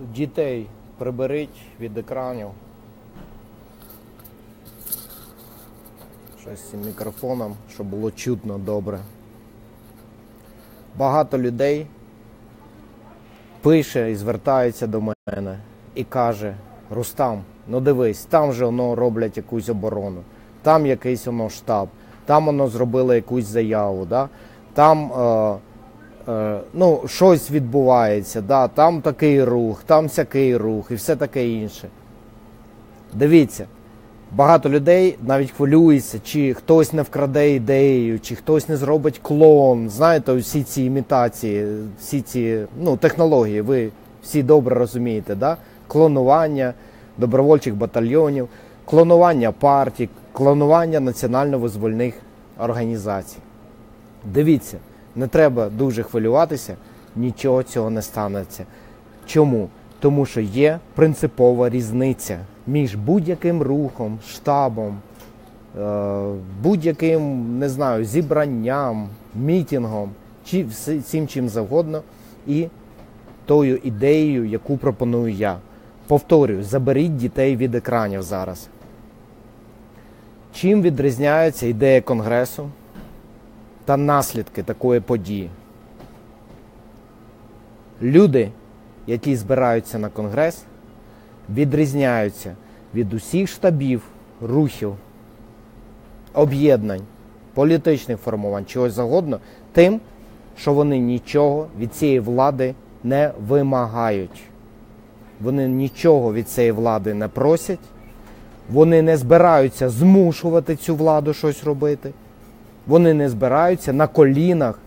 Дітей приберіть від екранів. Щось з мікрофоном, щоб було чутно добре. Багато людей пише і звертається до мене і каже: Рустам, ну дивись, там же воно роблять якусь оборону, там якийсь воно штаб, там воно зробило якусь заяву, да? там е, ну, щось відбувається, да? там такий рух, там всякий рух і все таке інше. Дивіться, багато людей навіть хвилюється, чи хтось не вкраде ідею, чи хтось не зробить клон. Знаєте, всі ці імітації, всі ці ну, технології, ви всі добре розумієте, да? клонування добровольчих батальйонів, клонування партій, клонування національно-визвольних організацій. Дивіться, не треба дуже хвилюватися, нічого цього не станеться. Чому? Тому що є принципова різниця між будь-яким рухом, штабом, е, будь-яким не знаю, зібранням, мітингом, чи всім чим завгодно, і тою ідеєю, яку пропоную я. Повторюю, заберіть дітей від екранів зараз. Чим відрізняється ідея Конгресу та наслідки такої події? Люди, які збираються на Конгрес, відрізняються від усіх штабів, рухів, об'єднань, політичних формувань, чогось завгодно, тим, що вони нічого від цієї влади не вимагають. Вони нічого від цієї влади не просять, вони не збираються змушувати цю владу щось робити. Вони не збираються на колінах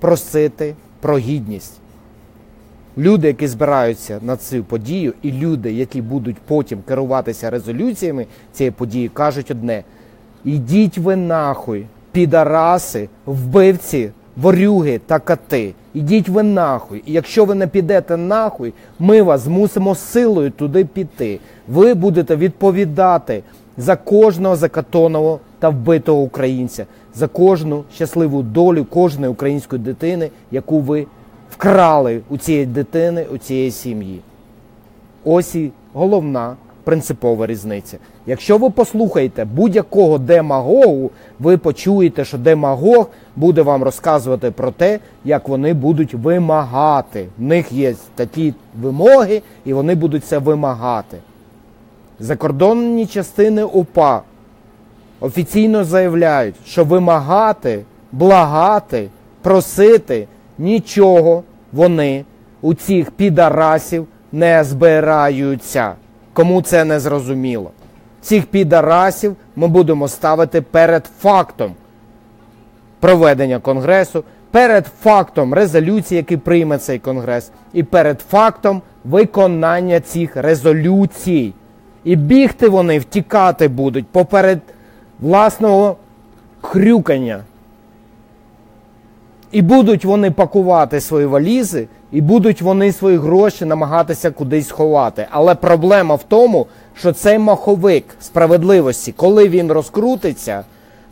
просити про гідність. Люди, які збираються на цю подію, і люди, які будуть потім керуватися резолюціями цієї події, кажуть одне: ідіть ви нахуй, підараси, вбивці, ворюги та кати. Ідіть ви нахуй. І якщо ви не підете нахуй, ми вас змусимо силою туди піти. Ви будете відповідати за кожного закатованого та вбитого українця, за кожну щасливу долю кожної української дитини, яку ви вкрали у цієї дитини, у цієї сім'ї. Ось і головна принципова різниця. Якщо ви послухаєте будь-якого демагогу, ви почуєте, що демагог буде вам розказувати про те, як вони будуть вимагати. В них є такі вимоги, і вони будуть це вимагати. Закордонні частини УПА офіційно заявляють, що вимагати, благати, просити нічого вони у цих підарасів не збираються. Кому це не зрозуміло? Цих підарасів ми будемо ставити перед фактом проведення конгресу, перед фактом резолюції, який прийме цей конгрес, і перед фактом виконання цих резолюцій. І бігти вони, втікати будуть поперед власного хрюкання. І будуть вони пакувати свої валізи, і будуть вони свої гроші намагатися кудись ховати. Але проблема в тому, що цей маховик справедливості, коли він розкрутиться,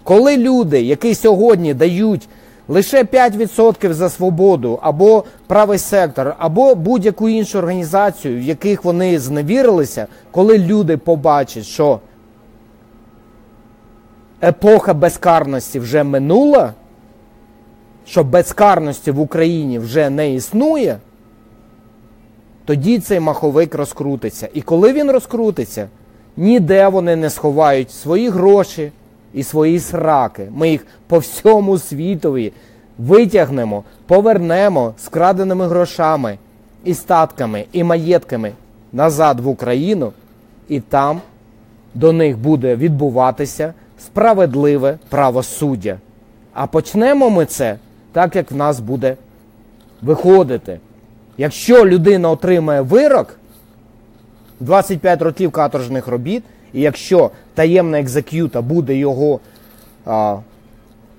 коли люди, які сьогодні дають лише 5% за свободу, або правий сектор, або будь-яку іншу організацію, в яких вони зневірилися, коли люди побачать, що епоха безкарності вже минула що безкарності в Україні вже не існує, тоді цей маховик розкрутиться. І коли він розкрутиться, ніде вони не сховають свої гроші і свої сраки. Ми їх по всьому світові витягнемо, повернемо з краденими грошами і статками, і маєтками назад в Україну, і там до них буде відбуватися справедливе правосуддя. А почнемо ми це так як в нас буде виходити. Якщо людина отримає вирок 25 років каторжних робіт, і якщо таємна екзекюта буде його а,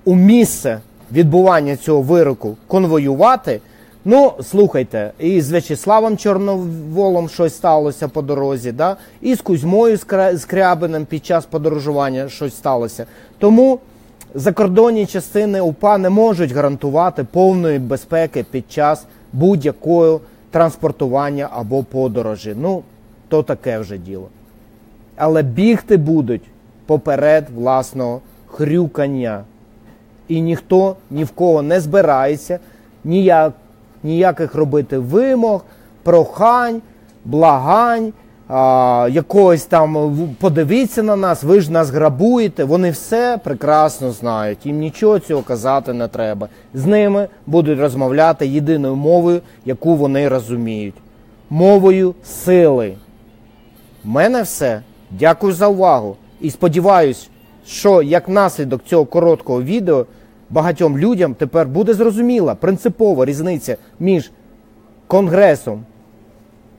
у місце відбування цього вироку конвоювати, ну, слухайте, і з В'ячеславом Чорноволом щось сталося по дорозі, да? і з Кузьмою Скрябиним під час подорожування щось сталося. Тому закордонні частини УПА не можуть гарантувати повної безпеки під час будь-якого транспортування або подорожі. Ну, то таке вже діло. Але бігти будуть поперед власного хрюкання. І ніхто ні в кого не збирається ніяк, ніяких робити вимог, прохань, благань, а, якогось там подивіться на нас, ви ж нас грабуєте. Вони все прекрасно знають. Їм нічого цього казати не треба. З ними будуть розмовляти єдиною мовою, яку вони розуміють мовою сили. В мене все. Дякую за увагу. І сподіваюсь, що як наслідок цього короткого відео багатьом людям тепер буде зрозуміла принципова різниця між конгресом,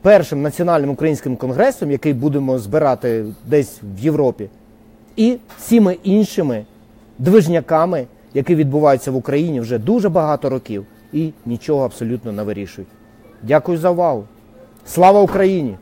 першим національним українським конгресом, який будемо збирати десь в Європі, і всіми іншими движняками, які відбуваються в Україні вже дуже багато років і нічого абсолютно не вирішують. Дякую за увагу. Слава Україні!